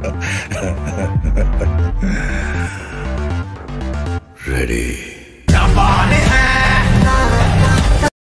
Ready.